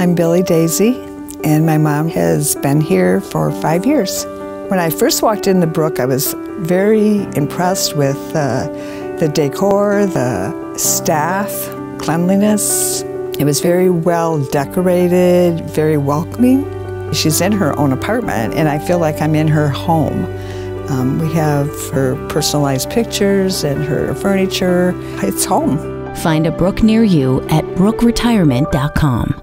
I'm Billy Desy, and my mom has been here for five years. When I first walked in the Brook, I was very impressed with uh, the decor, the staff, cleanliness. It was very well decorated, very welcoming. She's in her own apartment, and I feel like I'm in her home. Um, we have her personalized pictures and her furniture. It's home. Find a Brook near you at brookretirement.com.